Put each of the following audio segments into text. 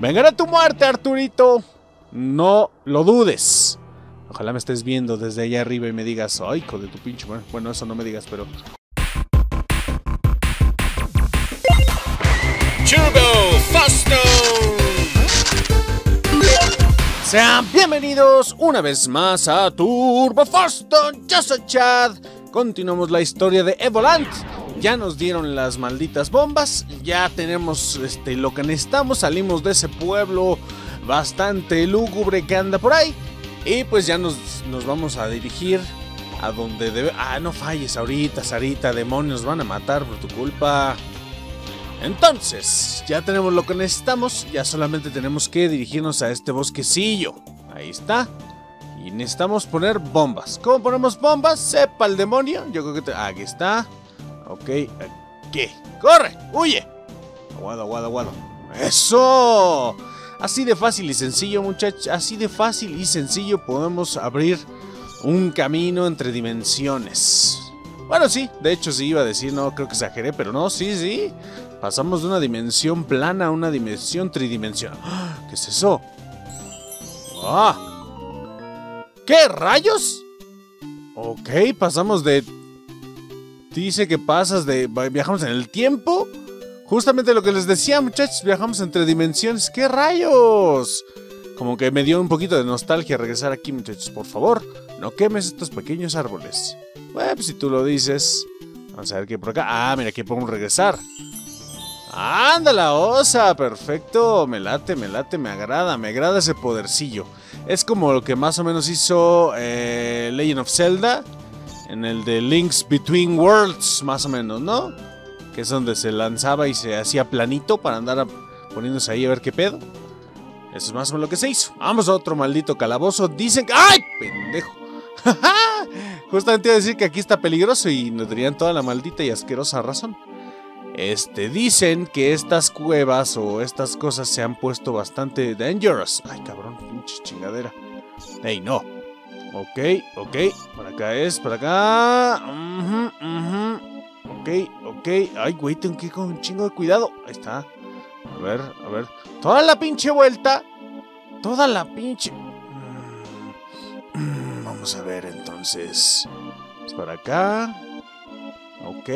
Vengará tu muerte, Arturito. No lo dudes. Ojalá me estés viendo desde allá arriba y me digas, ay, hijo de tu pinche. Bueno, bueno, eso no me digas, pero. Turbo Fasto. Sean bienvenidos una vez más a Turbo Foston. Yo soy Chad. Continuamos la historia de Evolant. Ya nos dieron las malditas bombas. Ya tenemos este, lo que necesitamos. Salimos de ese pueblo bastante lúgubre que anda por ahí. Y pues ya nos, nos vamos a dirigir a donde debe. Ah, no falles ahorita, Sarita. Demonios van a matar por tu culpa. Entonces, ya tenemos lo que necesitamos, ya solamente tenemos que dirigirnos a este bosquecillo. Ahí está. Y necesitamos poner bombas. ¿Cómo ponemos bombas? Sepa el demonio. Yo creo que... Te... Aquí está. Ok. ¿Qué? ¡Corre! ¡Huye! Aguado, aguado, aguado. ¡Eso! Así de fácil y sencillo, muchachos. Así de fácil y sencillo podemos abrir un camino entre dimensiones. Bueno, sí, de hecho sí iba a decir, no creo que exageré, pero no, sí, sí. Pasamos de una dimensión plana a una dimensión tridimensional. ¿Qué es eso? ¡Ah! ¿Qué rayos? Ok, pasamos de... Dice que pasas de... Viajamos en el tiempo. Justamente lo que les decía, muchachos. Viajamos entre dimensiones. ¿Qué rayos? Como que me dio un poquito de nostalgia regresar aquí, muchachos. Por favor, no quemes estos pequeños árboles. Bueno, pues si tú lo dices. Vamos a ver qué por acá. Ah, mira, aquí podemos regresar. ¡Anda osa! Perfecto, me late, me late, me agrada, me agrada ese podercillo. Es como lo que más o menos hizo eh, Legend of Zelda en el de Links Between Worlds, más o menos, ¿no? Que es donde se lanzaba y se hacía planito para andar poniéndose ahí a ver qué pedo. Eso es más o menos lo que se hizo. Vamos a otro maldito calabozo. Dicen que... ¡Ay, pendejo! Justamente iba a decir que aquí está peligroso y nos darían toda la maldita y asquerosa razón. Este, dicen que estas cuevas o estas cosas se han puesto bastante dangerous. Ay, cabrón, pinche chingadera. Ey, no. Ok, ok. Por acá es, por acá. Uh -huh, Ok, ok. Ay, güey, tengo que ir con un chingo de cuidado. Ahí está. A ver, a ver. Toda la pinche vuelta. Toda la pinche... Mm, vamos a ver entonces. Es por acá. Ok.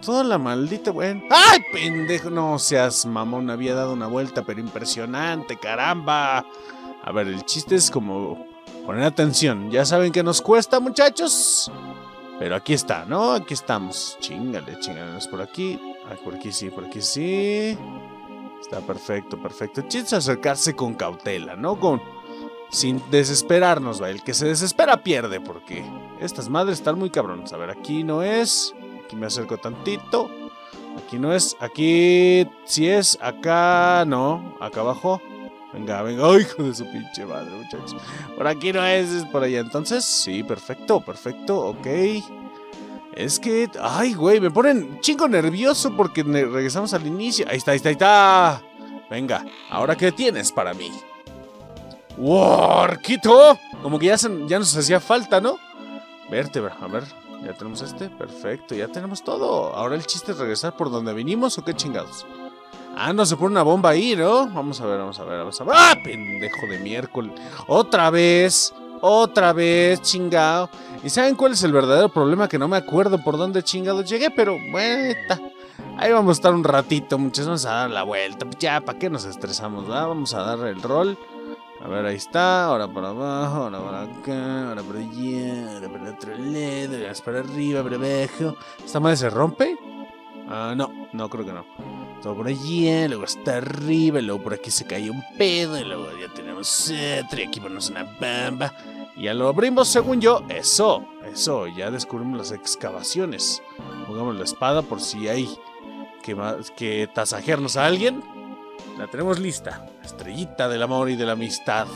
Toda la maldita buena. ¡Ay, pendejo! No seas mamón, había dado una vuelta, pero impresionante, caramba. A ver, el chiste es como poner atención. Ya saben que nos cuesta, muchachos. Pero aquí está, ¿no? Aquí estamos. Chingale, chingale. Es por aquí. Ay, por aquí sí, por aquí sí. Está perfecto, perfecto. Chiste acercarse con cautela, ¿no? Con. Sin desesperarnos, va. El que se desespera pierde, porque estas madres están muy cabrones. A ver, aquí no es. Aquí me acerco tantito. Aquí no es. Aquí sí es. Acá no. Acá abajo. Venga, venga. ¡Ay, hijo de su pinche madre, muchachos! Por aquí no es. Es por allá. Entonces, sí, perfecto, perfecto. Ok. Es que. ¡Ay, güey! Me ponen chingo nervioso porque regresamos al inicio. Ahí está, ahí está, ahí está. Venga, ¿ahora qué tienes para mí? ¡Warquito! Como que ya, se, ya nos hacía falta, ¿no? Vértebra, a ver. Ya tenemos este, perfecto, ya tenemos todo. Ahora el chiste es regresar por donde vinimos o qué chingados. Ah, no se pone una bomba ahí, ¿no? Vamos a ver, vamos a ver, vamos a ver. ¡Ah, pendejo de miércoles! ¡Otra vez! ¡Otra vez, chingado! ¿Y saben cuál es el verdadero problema? Que no me acuerdo por dónde chingado llegué, pero bueno, ahí vamos a estar un ratito, muchachos. Vamos a dar la vuelta. Ya, ¿para qué nos estresamos? Vamos a dar el rol. A ver, ahí está, ahora para abajo, ahora para acá, ahora para allá, ahora para el otro lado, ahora para arriba, para. ¿Esta madre se rompe? Ah, no, no creo que no. Todo por allá, luego hasta arriba, luego por aquí se cae un pedo, y luego ya tenemos otro, y aquí ponemos una bamba. Y ya lo abrimos, según yo, eso, eso, ya descubrimos las excavaciones. Pongamos la espada por si hay que, que tasajearnos a alguien. La tenemos lista. Estrellita del amor y de la amistad.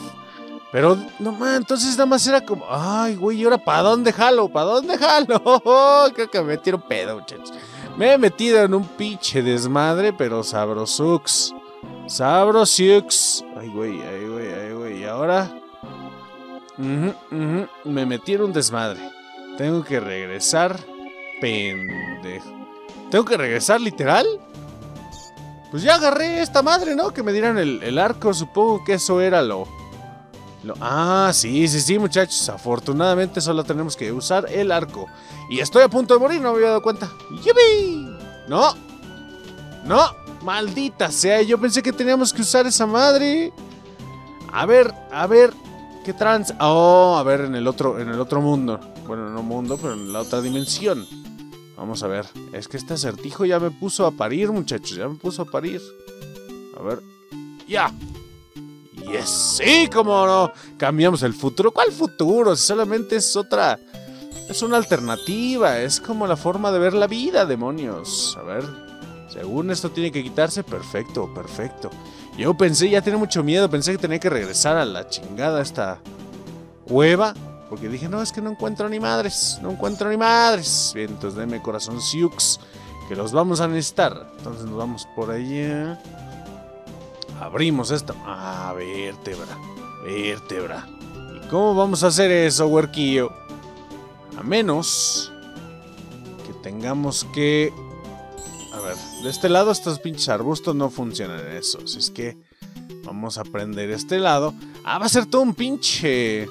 Pero, no man, entonces nada más era como, ay, güey, ¿y ahora para dónde jalo? ¿Para dónde jalo? Creo que me metieron pedo, muchachos. Me he metido en un pinche desmadre, pero sabrosux. Sabrosux. Ay, güey, ay, güey, ay, güey. Y ahora. Uh -huh, uh. Me metí en un desmadre. Tengo que regresar. Pendejo. ¿Tengo que regresar literal? Pues ya agarré esta madre, ¿no? Que me dieran el, el arco, supongo que eso era lo, Ah, sí, sí, sí, muchachos. Afortunadamente solo tenemos que usar el arco. Y estoy a punto de morir, no me había dado cuenta. ¡Yupi! No. No. Maldita sea, yo pensé que teníamos que usar esa madre. A ver, a ver. ¿Qué trans? Oh, a ver, en el otro, en el otro mundo. Bueno, no mundo, pero en la otra dimensión. Vamos a ver. Es que este acertijo ya me puso a parir, muchachos. Ya me puso a parir. A ver. ¡Ya! ¡Yes! ¡Sí! ¡Cómo no! Cambiamos el futuro. ¿Cuál futuro? Si solamente es otra. Es una alternativa. Es como la forma de ver la vida, demonios. A ver. Según esto tiene que quitarse. Perfecto, perfecto. Yo pensé, ya tenía mucho miedo. Pensé que tenía que regresar a la chingada esta cueva. Porque dije, no, es que no encuentro ni madres. No encuentro ni madres. Bien, entonces deme corazón Siux. Que los vamos a necesitar. Entonces nos vamos por allá. Abrimos esta. Ah, vértebra. Vértebra. ¿Y cómo vamos a hacer eso, huerquillo? A menos que tengamos que... A ver, de este lado estos pinches arbustos no funcionan en eso. Así es que vamos a prender este lado. Ah, va a ser todo un pinche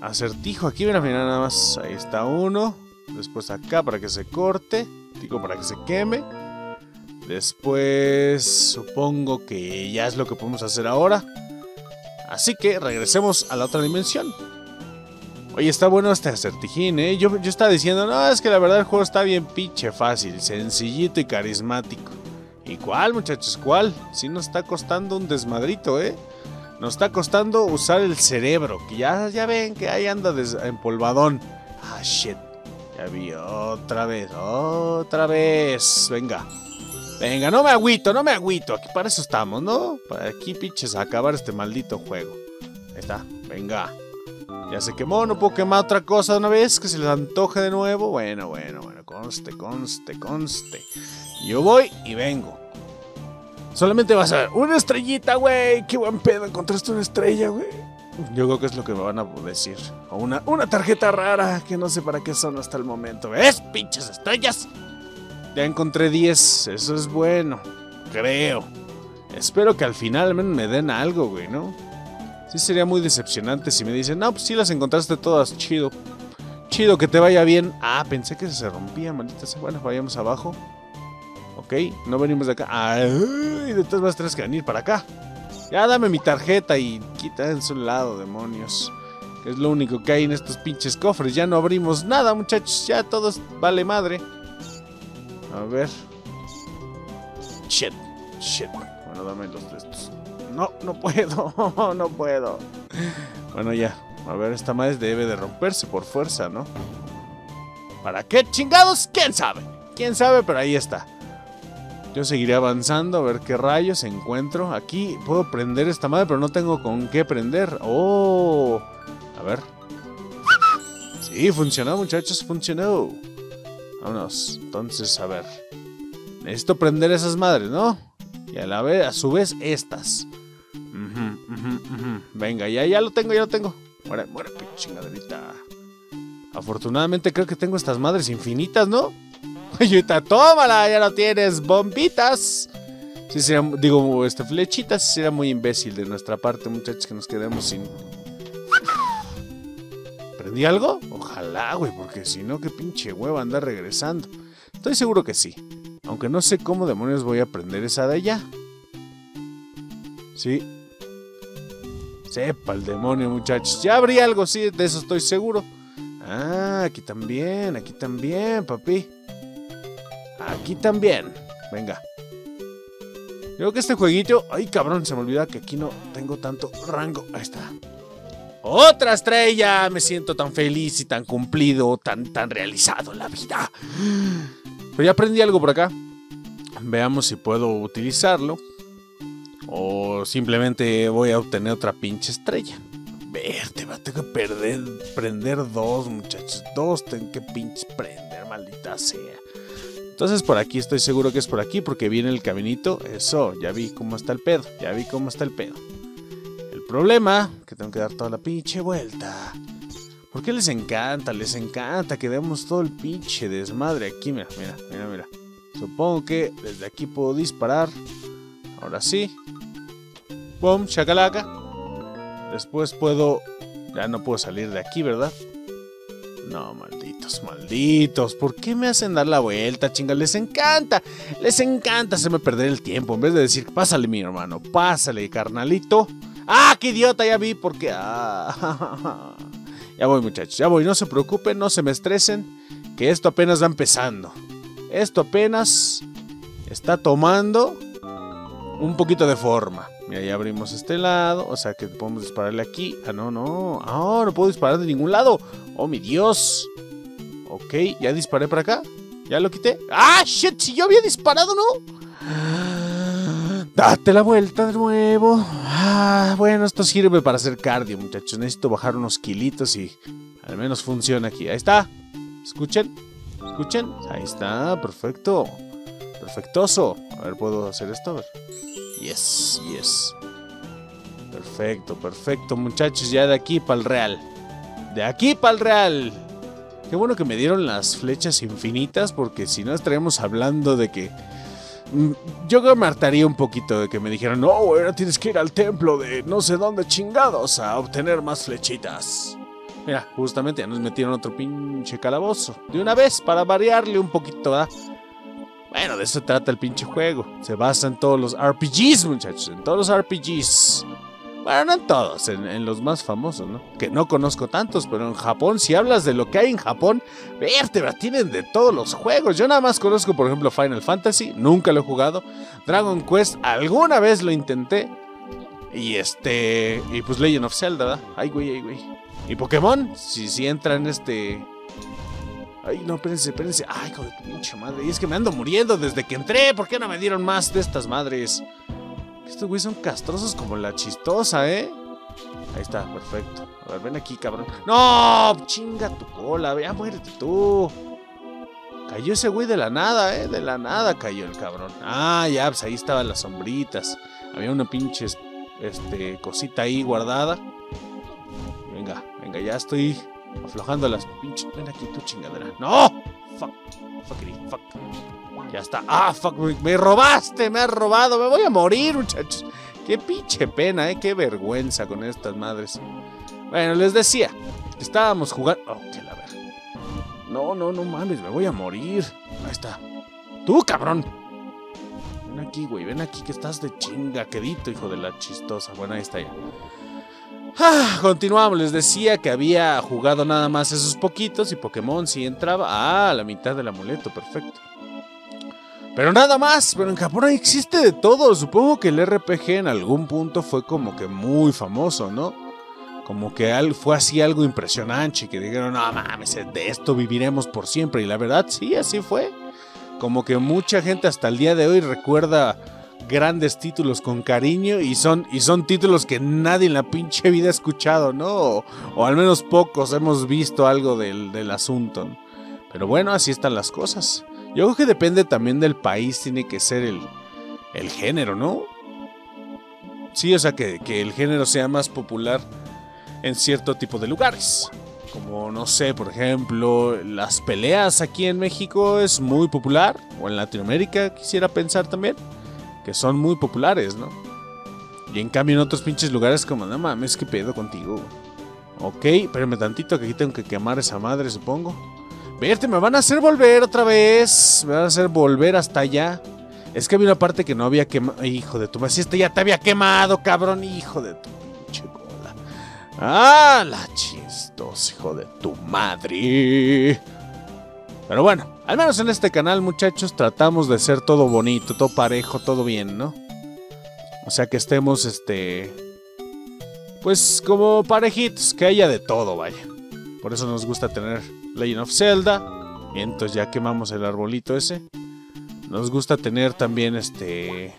acertijo. Aquí, mira, mira nada más. Ahí está uno. Después acá para que se corte. Digo, para que se queme. Después supongo que ya es lo que podemos hacer ahora. Así que regresemos a la otra dimensión. Oye, está bueno este acertijín, ¿eh? Yo, yo estaba diciendo, no, es que la verdad el juego está bien pinche fácil, sencillito y carismático. ¿Y cuál, muchachos? ¿Cuál? Sí nos está costando un desmadrito, ¿eh? Nos está costando usar el cerebro, que ya, ya ven que ahí anda empolvadón. Ah, shit. Ya vi otra vez, otra vez. Venga. Venga, no me agüito, no me agüito. Aquí para eso estamos, ¿no? Para aquí, pinches, acabar este maldito juego. Ahí está, venga. Ya se quemó, no puedo quemar otra cosa de una vez que se les antoje de nuevo. Bueno, bueno, bueno, conste, conste, conste. Yo voy y vengo. Solamente vas a ver una estrellita, güey. Qué buen pedo, encontraste una estrella, güey. Yo creo que es lo que me van a decir. O una, una tarjeta rara que no sé para qué son hasta el momento. ¿Ves? Pinches estrellas. Ya encontré 10. Eso es bueno. Creo. Espero que al final me den algo, güey, ¿no? Sí sería muy decepcionante si me dicen, no, pues sí las encontraste todas, chido. Chido, que te vaya bien. Ah, pensé que se rompía, maldita sea. Bueno, vayamos abajo. Ok, no venimos de acá. Ay, de todas maneras tienes que venir para acá. Ya dame mi tarjeta y quita en su lado, demonios. Que es lo único que hay en estos pinches cofres. Ya no abrimos nada, muchachos. Ya todos vale madre. A ver. Shit, shit. Bueno, dame los de estos. No, no puedo, no puedo. Bueno, ya. A ver, esta madre debe de romperse por fuerza, ¿no? ¿Para qué chingados? ¿Quién sabe? ¿Quién sabe? Pero ahí está. Yo seguiré avanzando a ver qué rayos encuentro. Aquí puedo prender esta madre, pero no tengo con qué prender. ¡Oh! A ver. Sí, funcionó, muchachos, funcionó. Vámonos. Entonces, a ver. Necesito prender esas madres, ¿no? Y a la vez, a su vez, estas. Venga, ya, ya lo tengo, ya lo tengo. Muere, muere, chingaderita. Afortunadamente creo que tengo estas madres infinitas, ¿no? Ayuta, tómala, ya lo tienes, bombitas. Sí, sería, digo, este, flechitas, sería muy imbécil de nuestra parte, muchachos, que nos quedemos sin. ¿Prendí algo? Ojalá, güey, porque si no, qué pinche hueva anda regresando. Estoy seguro que sí. Aunque no sé cómo demonios voy a prender esa de allá. Sí. Sepa el demonio, muchachos. Ya habría algo, sí, de eso estoy seguro. Ah, aquí también, aquí también, papi. Aquí también. Venga. Creo que este jueguito... Ay, cabrón, se me olvidaba que aquí no tengo tanto rango. Ahí está. ¡Otra estrella! Me siento tan feliz y tan cumplido, tan, tan realizado en la vida. Pero ya aprendí algo por acá. Veamos si puedo utilizarlo. O simplemente voy a obtener otra pinche estrella. Verte, va a tener que perder, prender dos, muchachos. Dos tengo que pinches prender, maldita sea. Entonces por aquí estoy seguro que es por aquí porque viene el caminito. Eso, ya vi cómo está el pedo. Ya vi cómo está el pedo. Problema, que tengo que dar toda la pinche vuelta. ¿Por qué les encanta? Les encanta que demos todo el pinche desmadre aquí. Mira, mira, mira, mira. Supongo que desde aquí puedo disparar. Ahora sí. Boom, shakalaka. Después puedo... Ya no puedo salir de aquí, ¿verdad? No, malditos, malditos. ¿Por qué me hacen dar la vuelta, chinga? Les encanta. Les encanta hacerme perder el tiempo. En vez de decir, pásale, mi hermano. Pásale, carnalito. ¡Ah, qué idiota! Ya vi porque... Ah, ya voy, muchachos. Ya voy. No se preocupen, no se me estresen. Que esto apenas va empezando. Esto apenas está tomando un poquito de forma. Mira, ya abrimos este lado. O sea que podemos dispararle aquí. Ah, no, no. Ah, no puedo disparar de ningún lado. Oh, mi Dios. Ok, ya disparé para acá. Ya lo quité. ¡Ah, shit! Si yo había disparado, ¿no? Date la vuelta de nuevo. Ah, bueno, esto sirve para hacer cardio, muchachos. Necesito bajar unos kilitos y al menos funciona aquí. Ahí está. Escuchen. Escuchen. Ahí está. Perfecto. Perfectoso. A ver, ¿puedo hacer esto? A ver. Yes, yes. Perfecto, perfecto, muchachos. Ya de aquí para el real. De aquí para el real. Qué bueno que me dieron las flechas infinitas, porque si no estaríamos hablando de que. Mm, Yo me hartaría un poquito de que me dijeran, no, ahora tienes que ir al templo de no sé dónde chingados a obtener más flechitas. Mira, justamente ya nos metieron otro pinche calabozo. De una vez, para variarle un poquito, ¿ah? Bueno, de eso trata el pinche juego. Se basa en todos los RPGs, muchachos. En todos los RPGs. Bueno, no en todos, en, los más famosos, ¿no? Que no conozco tantos, pero en Japón, si hablas de lo que hay en Japón, vértebra, tienen de todos los juegos. Yo nada más conozco, por ejemplo, Final Fantasy, nunca lo he jugado. Dragon Quest, alguna vez lo intenté. Y este. Y pues Legend of Zelda, ¿verdad? Ay, güey, ay, güey. Y Pokémon, si, si entra en este. Ay, no, espérense, espérense. Ay, hijo de tu pinche madre. Y es que me ando muriendo desde que entré. ¿Por qué no me dieron más de estas madres? Estos güeyes son castrosos como la chistosa, ¿eh? Ahí está, perfecto. A ver, ven aquí, cabrón. ¡No! Chinga tu cola, vea, muérete tú. Cayó ese güey de la nada, ¿eh? De la nada cayó el cabrón. Ah, ya, pues ahí estaban las sombritas. Había una pinche este, cosita ahí guardada. Venga, venga, ya estoy aflojando las pinches. Ven aquí tu chingadera. ¡No! Fuck. Fuckity, fuck. Ya está. ¡Ah, fuck! Me, robaste, me has robado. Me voy a morir, muchachos. Qué pinche pena, ¿eh? Qué vergüenza con estas madres. Bueno, les decía. Estábamos jugando. Oh, que la verga. No, no, no mames, me voy a morir. Ahí está. Tú, cabrón. Ven aquí, güey, ven aquí que estás de chinga, quedito, hijo de la chistosa. Bueno, ahí está ya. Ah, continuamos, les decía que había jugado nada más esos poquitos y Pokémon sí entraba. Ah, la mitad del amuleto, perfecto. Pero nada más, pero en Japón existe de todo. Supongo que el RPG en algún punto fue como que muy famoso, ¿no? Como que fue así algo impresionante, que dijeron, no mames, de esto viviremos por siempre. Y la verdad, sí, así fue. Como que mucha gente hasta el día de hoy recuerda grandes títulos con cariño y son, y son títulos que nadie en la pinche vida ha escuchado, ¿no? O, o al menos pocos hemos visto algo del, del asunto. Pero bueno, así están las cosas. Yo creo que depende también del país, tiene que ser el, el género, ¿no? Sí, o sea, que, que el género sea más popular en cierto tipo de lugares. Como, no sé, por ejemplo, las peleas aquí en México es muy popular, o en Latinoamérica quisiera pensar también, que son muy populares, ¿no? Y en cambio en otros pinches lugares como, no mames, ¿qué pedo contigo? Ok, espérame tantito que aquí tengo que quemar esa madre, supongo. Verte, me van a hacer volver otra vez. Me van a hacer volver hasta allá. Es que había una parte que no había quemado. Hijo de tu madre. Si este ya te había quemado, cabrón. Hijo de tu pinche cola. Ah, la chistos, hijo de tu madre. Pero bueno, al menos en este canal, muchachos, tratamos de ser todo bonito, todo parejo, todo bien, ¿no? O sea que estemos, este. Pues como parejitos, que haya de todo, vaya. Por eso nos gusta tener Legend of Zelda. Y entonces ya quemamos el arbolito ese. Nos gusta tener también este.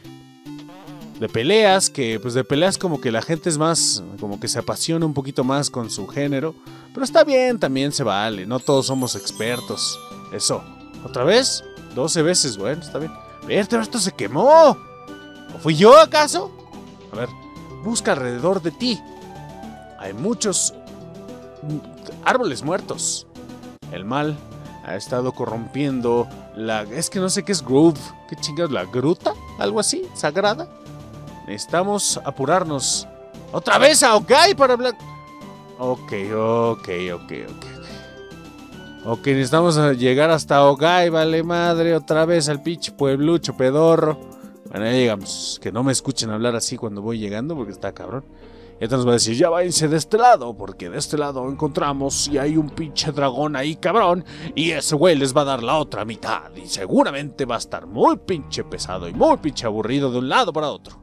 De peleas, que pues de peleas como que la gente es más. Como que se apasiona un poquito más con su género. Pero está bien, también se vale. No todos somos expertos. Eso. ¿Otra vez? 12 veces, bueno, está bien. Verte, esto se quemó. ¿O fui yo acaso? A ver, busca alrededor de ti. Hay muchos mm, árboles muertos. El mal ha estado corrompiendo la... Es que no sé qué es Grove. ¿Qué chingados? ¿La gruta? ¿Algo así? ¿Sagrada? Necesitamos apurarnos. ¿Otra vez a Okai para hablar? Ok, ok, ok, ok. Ok, necesitamos llegar hasta Ogai, vale madre, otra vez al pinche pueblucho pedorro. Bueno, ya llegamos. Que no me escuchen hablar así cuando voy llegando porque está cabrón. Entonces va a decir, ya váyanse de este lado, porque de este lado encontramos y hay un pinche dragón ahí cabrón, y ese güey les va a dar la otra mitad, y seguramente va a estar muy pinche pesado y muy pinche aburrido de un lado para otro.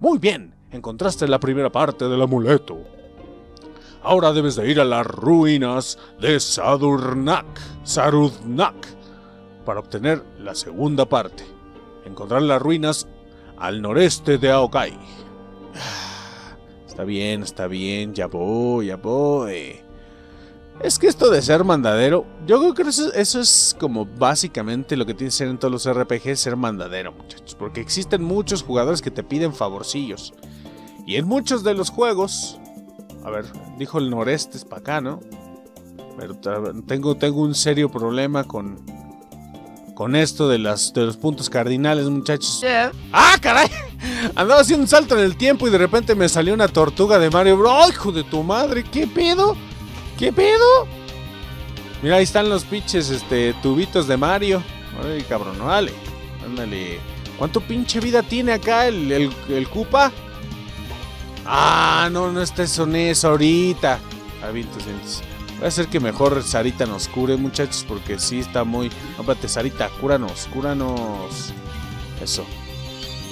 Muy bien, encontraste la primera parte del amuleto. Ahora debes de ir a las ruinas de Sadurnak, Sarudnak, para obtener la segunda parte. Encontrar las ruinas al noreste de Aokai. Está bien, está bien, ya voy, ya voy. Es que esto de ser mandadero, yo creo que eso, eso, es como básicamente lo que tiene que ser en todos los RPG, ser mandadero, muchachos. Porque existen muchos jugadores que te piden favorcillos. Y en muchos de los juegos, a ver, dijo el noreste es para acá, ¿no? Pero tengo, tengo un serio problema con, con esto de, las, de los puntos cardinales, muchachos. ¡Ah, caray! Andaba haciendo un salto en el tiempo y de repente me salió una tortuga de Mario Bros. hijo de tu madre! ¿Qué pedo? ¿Qué pedo? Mira, ahí están los pinches este, tubitos de Mario. Ay, cabrón, vale. Ándale. ¿Cuánto pinche vida tiene acá el, el, el Koopa? Ah, no, no está eso, eso ahorita. Ah, vientos, vientos. Voy a hacer que mejor Sarita nos cure, muchachos, porque sí está muy... No, espérate, Sarita, cúranos, cúranos. Eso.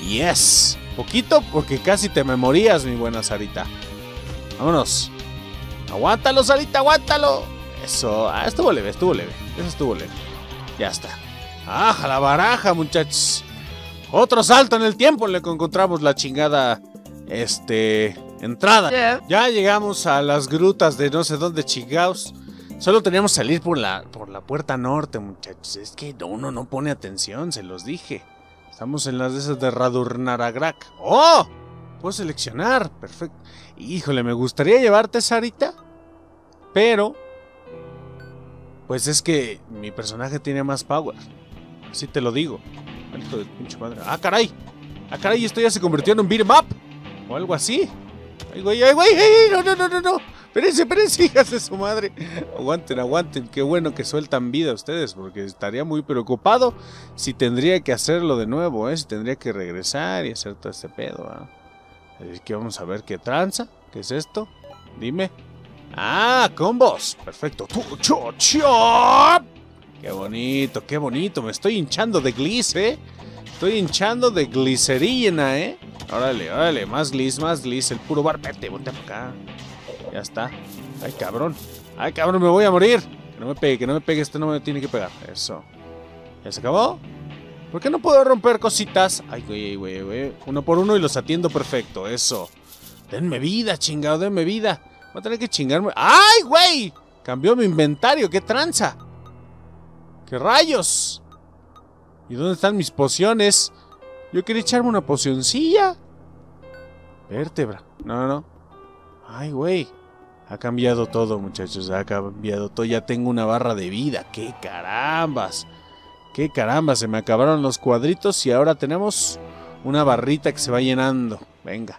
Yes. Poquito porque casi te me morías, mi buena Sarita. Vámonos. Aguántalo, Sarita, aguántalo. Eso. Ah, estuvo leve, estuvo leve. Eso estuvo leve. Ya está. ¡Aja, la baraja, muchachos! Otro salto en el tiempo le encontramos la chingada. Este. Entrada. Yeah. Ya llegamos a las grutas de no sé dónde chingados. Solo teníamos que salir por la, por la puerta norte, muchachos. Es que uno no pone atención, se los dije. Estamos en las de esas de Radurnaragrak. ¡Oh! Puedo seleccionar. Perfecto. Híjole, me gustaría llevarte, Sarita. Pero. Pues es que mi personaje tiene más power. Así te lo digo. Hijo de pinche madre. ¡Ah, caray! ¡Ah, caray! Esto ya se convirtió en un beat'em up. O algo así. ¡Ay! ¡Ay! ¡Ay, no, no, no, no! no! Espérense, espérense, hijas de su madre. Aguanten, aguanten. Qué bueno que sueltan vida ustedes, porque estaría muy preocupado si tendría que hacerlo de nuevo, ¿eh? Si tendría que regresar y hacer todo este pedo, ¿eh? Así que vamos a ver qué tranza. ¿Qué es esto? Dime. ¡Ah! ¡Combos! Perfecto. ¡Qué bonito, qué bonito! Me estoy hinchando de gliss, ¿eh? Estoy hinchando de glicerina, ¿eh? Órale, órale. Más gliss, más gliss. El puro barbete. Ponte para acá. Ya está. Ay, cabrón. Ay, cabrón, me voy a morir. Que no me pegue, que no me pegue. Este no me tiene que pegar. Eso. ¿Ya se acabó? ¿Por qué no puedo romper cositas? Ay, güey, güey, güey. Uno por uno y los atiendo perfecto. Eso. Denme vida, chingado, denme vida. Voy a tener que chingarme. ¡Ay, güey! Cambió mi inventario. ¡Qué tranza! ¡Qué rayos! ¿Y dónde están mis pociones? Yo quería echarme una pocioncilla. Vértebra. No, no, no. Ay, güey. Ha cambiado todo, muchachos. Ha cambiado todo. Ya tengo una barra de vida. ¡Qué carambas! ¡Qué carambas! Se me acabaron los cuadritos y ahora tenemos una barrita que se va llenando. Venga.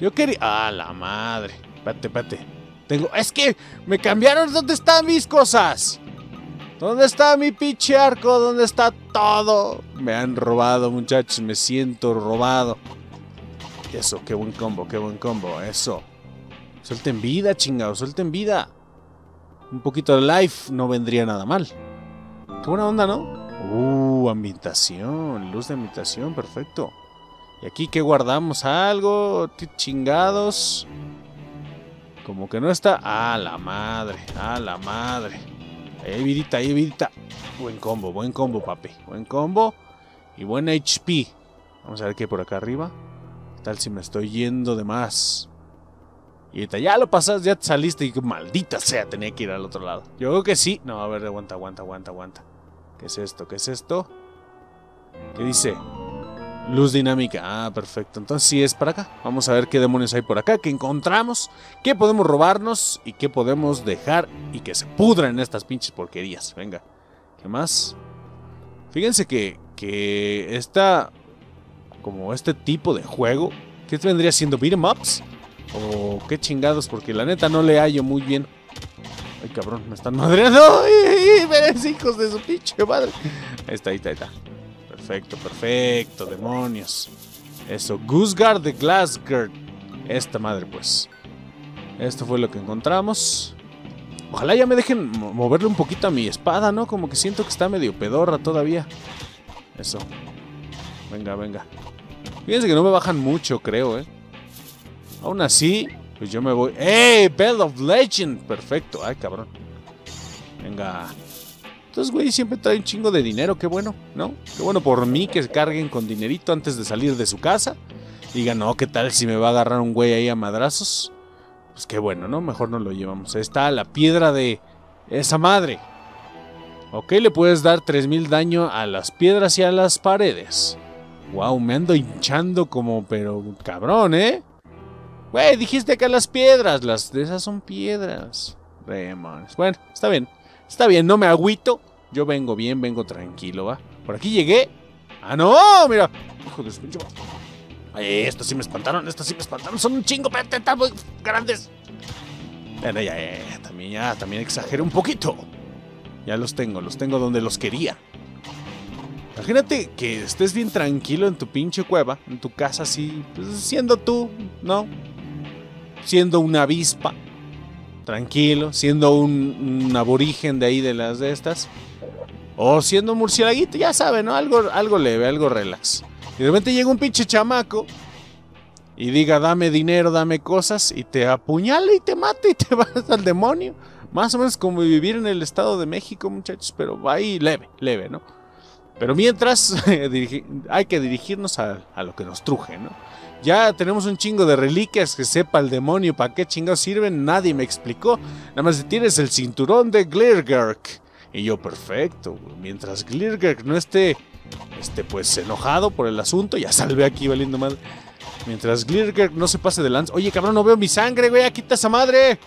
Yo quería... ¡Ah, la madre! Pate, pate. Tengo... ¡Es que me cambiaron! ¿Dónde están mis cosas? ¿Dónde está mi pinche arco? ¿Dónde está todo? Me han robado, muchachos. Me siento robado. Eso, qué buen combo, qué buen combo. Eso. Suelten vida, chingados, suelten vida. Un poquito de life no vendría nada mal. Qué buena onda, ¿no? Uh, ambientación, luz de ambientación, perfecto. Y aquí que guardamos algo, chingados. Como que no está. ¡Ah, la madre! ¡Ah, la madre! Ahí hay vidita, ahí hay vidita. Buen combo, buen combo, papi. Buen combo. Y buen HP. Vamos a ver qué hay por acá arriba. ¿Qué tal si me estoy yendo de más? Y ya lo pasas, ya te saliste y maldita sea, tenía que ir al otro lado. Yo creo que sí. No, a ver, aguanta, aguanta, aguanta, aguanta. ¿Qué es esto? ¿Qué es esto? ¿Qué dice? Luz dinámica. Ah, perfecto. Entonces sí es para acá. Vamos a ver qué demonios hay por acá, qué encontramos, qué podemos robarnos y qué podemos dejar y que se pudran estas pinches porquerías. Venga. ¿Qué más? Fíjense que, que esta, como este tipo de juego, ¿qué vendría siendo? ¿Beat'em ups? O qué chingados, porque la neta no le hallo muy bien. Ay, cabrón, me están madreando. ¡Ay, ay, hijos de su pinche madre! Ahí está, ahí está, ahí está. Perfecto, perfecto, demonios. Eso, Gooseguard de Glassguard. Esta madre, pues. Esto fue lo que encontramos. Ojalá ya me dejen moverle un poquito a mi espada, ¿no? Como que siento que está medio pedorra todavía. Eso. Venga, venga. Fíjense que no me bajan mucho, creo, ¿eh? Aún así, pues yo me voy. ¡Ey! Bell of Legend. Perfecto. Ay, cabrón. Venga. Entonces, güey, siempre trae un chingo de dinero. Qué bueno, ¿no? Qué bueno por mí que carguen con dinerito antes de salir de su casa. Digan, no, ¿qué tal si me va a agarrar un güey ahí a madrazos? Pues qué bueno, ¿no? Mejor no lo llevamos. Ahí está la piedra de esa madre. Ok, le puedes dar 3000 daño a las piedras y a las paredes. Wow, me ando hinchando como, pero cabrón, ¿eh? Güey, dijiste que las piedras, las de esas son piedras. Demonios. Bueno, está bien. Está bien, no me agüito. Yo vengo bien, vengo tranquilo, ¿va? Por aquí llegué. ¡Ah, no! Mira. Ay, estos sí me espantaron, estos sí me espantaron. Son un chingo, pero están grandes. Bueno, ya, también, ya, también exageré un poquito. Ya los tengo, los tengo donde los quería. Imagínate que estés bien tranquilo en tu pinche cueva, en tu casa así, pues siendo tú, ¿no? Siendo una avispa, tranquilo, siendo un, aborigen de ahí de las de estas. O siendo un ya sabe, ¿no? Algo, algo leve, algo relax. Y de repente llega un pinche chamaco y diga, dame dinero, dame cosas, y te apuñala y te mata y te vas al demonio. Más o menos como vivir en el Estado de México, muchachos, pero ahí leve, leve, ¿no? Pero mientras hay que dirigirnos a, a, lo que nos truje, ¿no? Ya tenemos un chingo de reliquias que sepa el demonio para qué chingados sirven, nadie me explicó. Nada más tienes el cinturón de Glirgurk. Y yo, perfecto. Mientras Glirgurk no esté, este, pues enojado por el asunto, ya salve aquí valiendo madre. Mientras Glirgurk no se pase de lanza. Oye, cabrón, no veo mi sangre, güey, quita esa madre.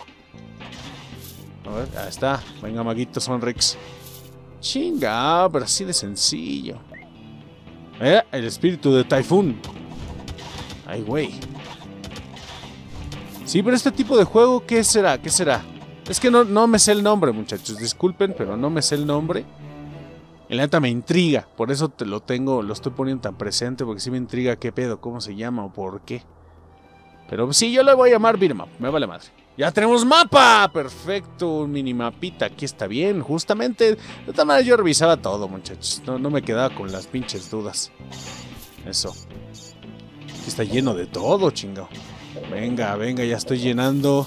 A ver, ahí está. Venga, maguito Sonrix. Chinga, pero así de sencillo. Eh, el espíritu de Typhoon. Ay, güey. Sí, pero este tipo de juego, ¿qué será? ¿Qué será? Es que no, no me sé el nombre, muchachos. Disculpen, pero no me sé el nombre. El neta me intriga. Por eso te lo tengo, lo estoy poniendo tan presente. Porque sí me intriga qué pedo, cómo se llama o por qué. Pero sí, yo le voy a llamar Birmap. Me vale madre. ¡Ya tenemos mapa! Perfecto, un minimapita. Aquí está bien, justamente. De esta manera yo revisaba todo, muchachos. No, no me quedaba con las pinches dudas. Eso. Está lleno de todo, chingado. Venga, venga, ya estoy llenando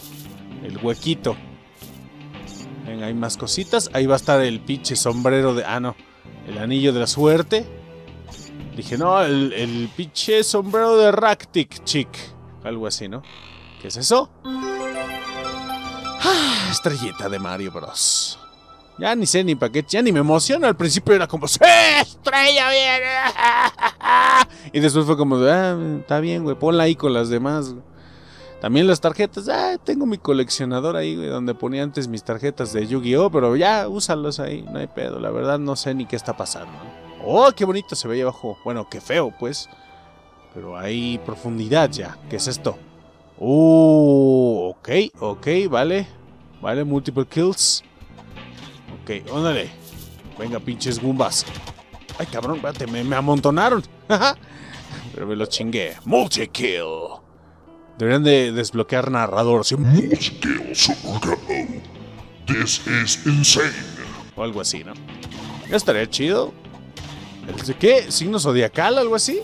el huequito. Venga, hay más cositas. Ahí va a estar el pinche sombrero de... Ah, no. El anillo de la suerte. Dije, no, el, el pinche sombrero de Ractic Chick. Algo así, ¿no? ¿Qué es eso? Ah, estrellita de Mario Bros. Ya ni sé ni para qué, ya ni me emociona. Al principio era como, ¡Sí! ¡Estrella bien! Y después fue como, ah, está bien, güey, ponla ahí con las demás. También las tarjetas, ah, tengo mi coleccionador ahí, güey, donde ponía antes mis tarjetas de Yu-Gi-Oh! Pero ya, úsalos ahí, no hay pedo. La verdad no sé ni qué está pasando. ¡Oh, qué bonito se veía abajo! Bueno, qué feo, pues. Pero hay profundidad ya. ¿Qué es esto? Uh, ok, ok, vale. Vale, multiple kills. Ok, óndale. Venga, pinches gumbas. Ay, cabrón, espérate, me, me amontonaron. Pero me lo chingué. Multi-kill. Deberían de desbloquear narrador. ¿sí? Multi-kill. This is insane. O algo así, ¿no? Ya estaría chido. ¿El qué? ¿Signo zodiacal algo así?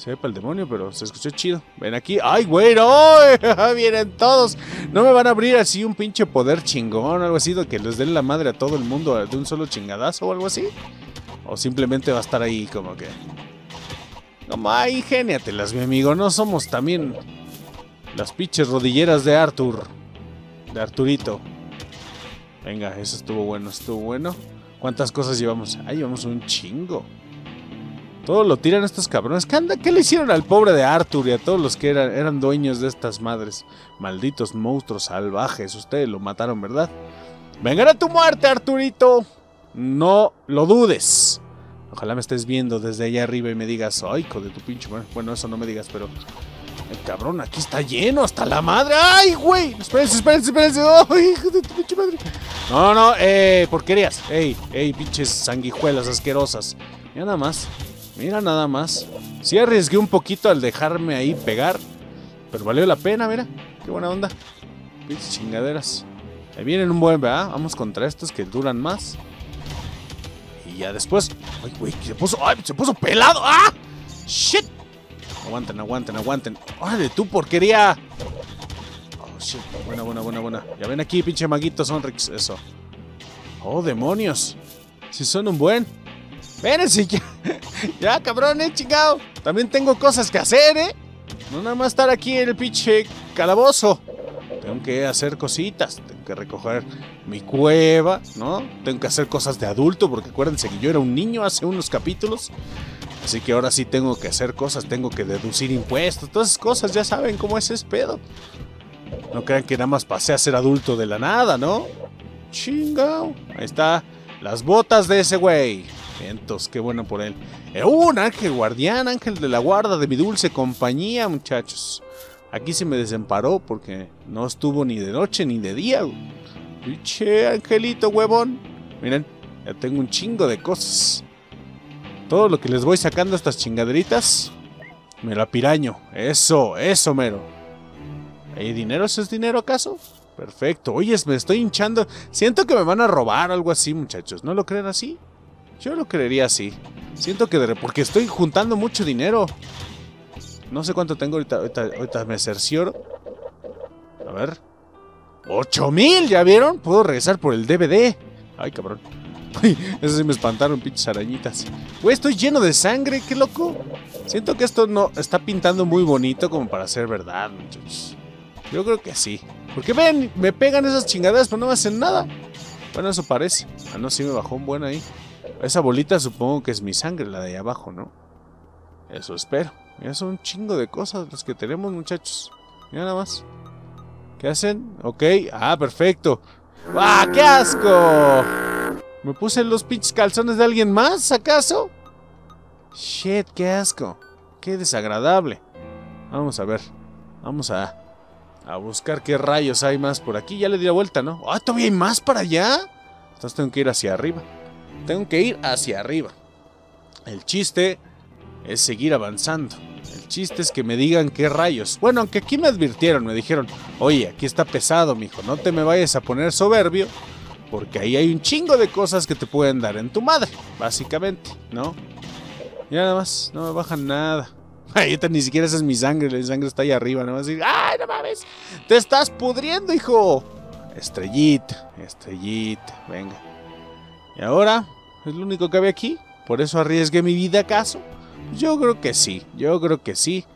Sepa el demonio, pero se escuchó chido. Ven aquí. ¡Ay, güey! ¡No! Vienen todos. No me van a abrir así un pinche poder chingón o algo así, de que les den la madre a todo el mundo de un solo chingadazo o algo así. O simplemente va a estar ahí como que. Como, ay, ingéniatelas, mi amigo. No somos también las pinches rodilleras de Arthur. De Arturito. Venga, eso estuvo bueno, estuvo bueno. ¿Cuántas cosas llevamos? Ah, llevamos un chingo. Todo lo tiran estos cabrones. ¿Qué? ¿Qué le hicieron al pobre de Arthur y a todos los que eran, dueños de estas madres? Malditos monstruos salvajes. Ustedes lo mataron, ¿verdad? ¡Vengan a tu muerte, Arturito! No lo dudes. Ojalá me estés viendo desde allá arriba y me digas, ay, hijo de tu pinche madre. Bueno, eso no me digas, pero. El cabrón, aquí está lleno hasta la madre. ¡Ay, güey! Espérense, espérense, espérense. ¡Ay, hijo de tu pinche madre! No, no, eh, porquerías. Ey, ey, pinches sanguijuelas asquerosas. Mira nada más. Mira nada más. Sí arriesgué un poquito al dejarme ahí pegar. Pero valió la pena, mira. Qué buena onda. Pinches chingaderas. Ahí vienen un buen, ¿verdad? Vamos contra estos que duran más. Y ya después. Ay, güey, se puso. ¡Ay, se puso pelado! ¡Ah! ¡Shit! Aguanten, aguanten, aguanten. ¡Órale, tú porquería! Oh, shit. Buena, buena, buena, buena. Ya ven aquí, pinche maguito Sonrix. Eso. Oh, demonios. Si son un buen. Espérense, ya. ya, cabrón, eh, chingado. También tengo cosas que hacer, eh. No nada más estar aquí en el pinche calabozo. Tengo que hacer cositas. Tengo que recoger mi cueva, ¿no? Tengo que hacer cosas de adulto, porque acuérdense que yo era un niño hace unos capítulos. Así que ahora sí tengo que hacer cosas, tengo que deducir impuestos, todas esas cosas, ya saben cómo es ese pedo. No crean que nada más pasé a ser adulto de la nada, ¿no? Chingao. Ahí está. Las botas de ese güey. Vientos, qué bueno por él. Eh, un ángel guardián, ángel de la guarda de mi dulce compañía, muchachos. Aquí se me desemparó porque no estuvo ni de noche ni de día. Pinche angelito, huevón. Miren, ya tengo un chingo de cosas. Todo lo que les voy sacando a estas chingaderitas, me la piraño. Eso, eso, mero. ¿Hay dinero? ¿Eso es dinero acaso? Perfecto. Oye, me estoy hinchando. Siento que me van a robar algo así, muchachos. ¿No lo creen así? Yo lo creería así. Siento que de... Porque estoy juntando mucho dinero. No sé cuánto tengo ahorita. Ahorita, me cercioro. A ver. ¡8000! ¿Ya vieron? Puedo regresar por el DVD. Ay, cabrón. Eso sí me espantaron, pinches arañitas. Güey, estoy lleno de sangre, qué loco. Siento que esto no está pintando muy bonito como para ser verdad, muchachos. Yo creo que sí. Porque ven, me pegan esas chingaderas, pero no me hacen nada. Bueno, eso parece. Ah, no, sí me bajó un buen ahí. Esa bolita supongo que es mi sangre, la de ahí abajo, ¿no? Eso espero. Mira, son un chingo de cosas los que tenemos, muchachos. Mira nada más. ¿Qué hacen? Ok. Ah, perfecto. ¡Ah, qué asco! ¿Me puse los pinches calzones de alguien más, acaso? Shit, qué asco. Qué desagradable. Vamos a ver. Vamos a, a buscar qué rayos hay más por aquí. Ya le di la vuelta, ¿no? Ah, ¿todavía hay más para allá? Entonces tengo que ir hacia arriba. Tengo que ir hacia arriba. El chiste es seguir avanzando. El chiste es que me digan qué rayos. Bueno, aunque aquí me advirtieron, me dijeron, oye, aquí está pesado, mijo, no te me vayas a poner soberbio, porque ahí hay un chingo de cosas que te pueden dar en tu madre, básicamente, ¿no? Y nada más, no me bajan nada. Ahorita ni siquiera esa es mi sangre, la sangre está ahí arriba, no vas a decir, ¡ay, no mames! ¡Te estás pudriendo, hijo! Estrellita, estrellita, venga. ¿Y ahora? ¿Es lo único que había aquí? ¿Por eso arriesgué mi vida acaso? Yo creo que sí, yo creo que sí.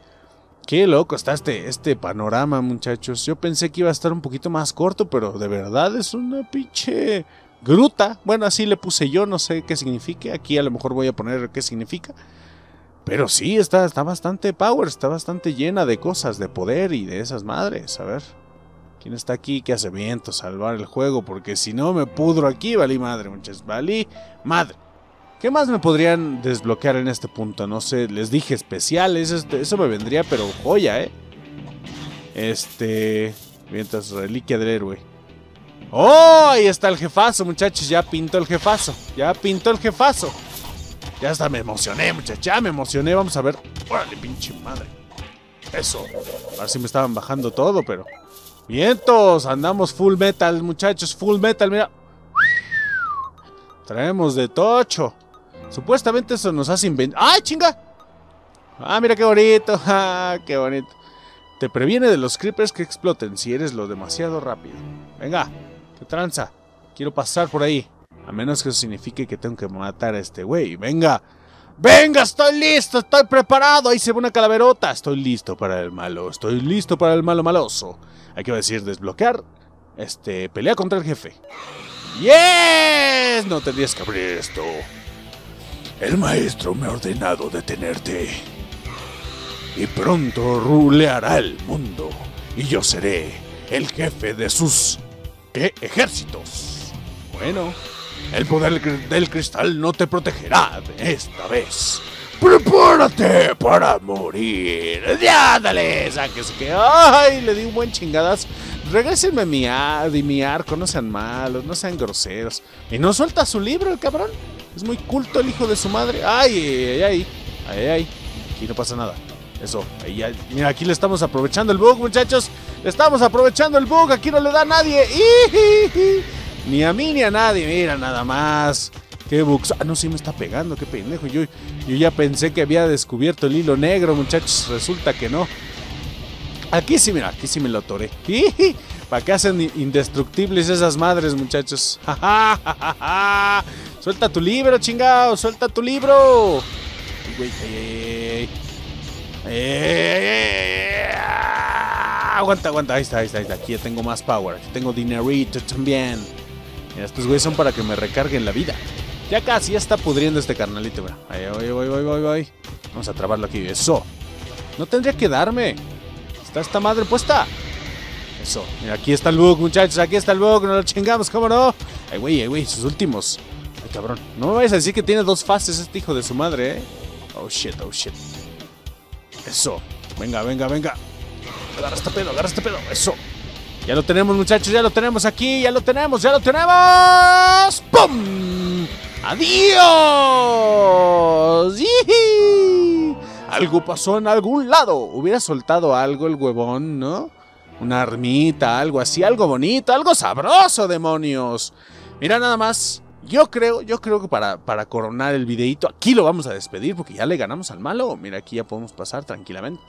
Qué loco está este, este panorama, muchachos. Yo pensé que iba a estar un poquito más corto, pero de verdad es una pinche gruta. Bueno, así le puse yo, no sé qué signifique. Aquí a lo mejor voy a poner qué significa. Pero sí, está, está bastante power, está bastante llena de cosas, de poder y de esas madres. A ver, ¿quién está aquí que hace viento salvar el juego? Porque si no me pudro aquí, valí madre, muchachos. Valí madre. ¿Qué más me podrían desbloquear en este punto? No sé, les dije especiales, este, eso me vendría, pero joya, ¿eh? Este... Mientras reliquia del héroe. ¡Oh! Ahí está el jefazo, muchachos. Ya pintó el jefazo. Ya pintó el jefazo. Ya hasta me emocioné, muchachos. Ya me emocioné. Vamos a ver. ¡Órale, pinche madre! Eso. A ver si me estaban bajando todo, pero... ¡Vientos! Andamos full metal, muchachos. Full metal, mira. Traemos de tocho. Supuestamente eso nos hace inventar. ¡Ay, chinga! Ah, mira qué bonito. Ah, qué bonito. Te previene de los creepers que exploten si eres lo demasiado rápido. Venga, qué tranza. Quiero pasar por ahí. A menos que eso signifique que tengo que matar a este güey. Venga. Venga, estoy listo, estoy preparado. Ahí se ve una calaverota. Estoy listo para el malo. Estoy listo para el malo maloso. Hay que decir desbloquear. Este, pelea contra el jefe. ¡Yes! No tendrías que abrir esto. El maestro me ha ordenado detenerte. Y pronto ruleará el mundo. Y yo seré el jefe de sus ¿qué? ejércitos. Bueno, El poder del cristal no te protegerá esta vez. ¡Prepárate para morir! ¡Ya, dale! ¡Sáquese que! ¡Ay! Le di un buen chingadas. Regrésenme mi, ar, de mi arco, no sean malos, no sean groseros. Y no suelta su libro, el cabrón. Es muy culto el hijo de su madre. ¡Ay, ay, ay! ¡Ay, ay! Aquí no pasa nada. Eso, Mira, aquí le estamos aprovechando el bug, muchachos. Le estamos aprovechando el bug. Aquí no le da a nadie. Ni a mí ni a nadie. Mira, nada más. Qué bugs. Ah, no, sí me está pegando. Qué pendejo. Yo, ya pensé que había descubierto el hilo negro, muchachos. Resulta que no. Aquí sí, mira, aquí sí me lo atoré. ¿Para qué hacen indestructibles esas madres, muchachos? Suelta tu libro, chingado. Suelta tu libro. Aguanta, aguanta. Ahí está, ahí está, ahí está. Aquí ya tengo más power. Aquí tengo dinerito también. Mira, estos güeyes son para que me recarguen la vida. Ya casi, ya está pudriendo este carnalito, mira. Ahí, voy, voy, voy, voy, voy. Vamos a trabarlo aquí. Eso. No tendría que darme. Está esta madre puesta. Eso. Mira, aquí está el bug, muchachos. Aquí está el bug. No lo chingamos, ¿cómo no? Ay, güey, ay, güey. Sus últimos. Ay, cabrón. No me vayas a decir que tiene dos fases este hijo de su madre, ¿eh? Oh, shit, oh, shit. Eso. Venga, venga, venga. Agarra este pedo, agarra este pedo. Eso. Ya lo tenemos, muchachos. Ya lo tenemos aquí. Ya lo tenemos, ya lo tenemos. ¡Pum! ¡Adiós! ¡Yiji! Algo pasó en algún lado. Hubiera soltado algo el huevón, ¿no? Una armita, algo así, algo bonito, algo sabroso, demonios. Mira nada más. Yo creo, yo creo que para, para coronar el videito, aquí lo vamos a despedir porque ya le ganamos al malo. Mira, aquí ya podemos pasar tranquilamente.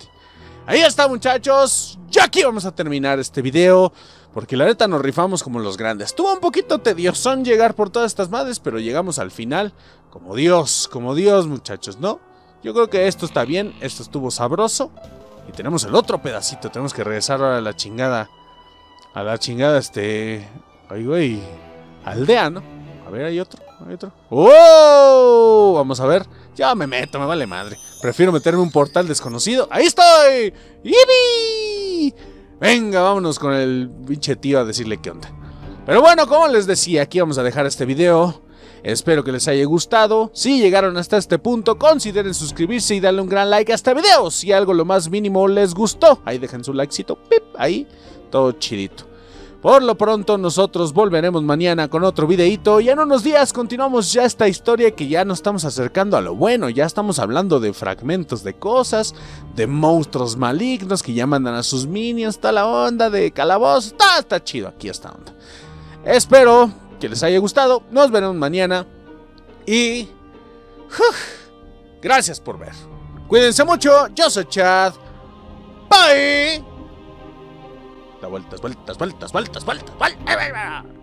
Ahí está, muchachos. Ya aquí vamos a terminar este video. Porque la neta nos rifamos como los grandes. Estuvo un poquito tediosón llegar por todas estas madres, pero llegamos al final. Como Dios, como Dios, muchachos, ¿no? Yo creo que esto está bien, esto estuvo sabroso. Y tenemos el otro pedacito, tenemos que regresar ahora a la chingada. A la chingada, este. Ay, güey. Aldea, ¿no? Ver, hay otro, hay otro. ¡Oh! Vamos a ver. Ya me meto, me vale madre. Prefiero meterme un portal desconocido. ¡Ahí estoy! ¡Yipi! Venga, vámonos con el pinche tío a decirle qué onda. Pero bueno, como les decía, aquí vamos a dejar este video. Espero que les haya gustado. Si llegaron hasta este punto, consideren suscribirse y darle un gran like a este video. Si algo lo más mínimo les gustó, ahí dejen su likecito. Pip, ahí, todo chidito. Por lo pronto, nosotros volveremos mañana con otro videito. Y en unos días continuamos ya esta historia que ya nos estamos acercando a lo bueno. Ya estamos hablando de fragmentos de cosas, de monstruos malignos que ya mandan a sus minions, toda la onda de calabozos. Está, está chido aquí esta onda. Espero que les haya gustado. Nos veremos mañana. Y... ¡Uf! gracias por ver. Cuídense mucho. Yo soy Chad. Bye. Vueltas, vueltas, vueltas, vueltas, vueltas, vueltas.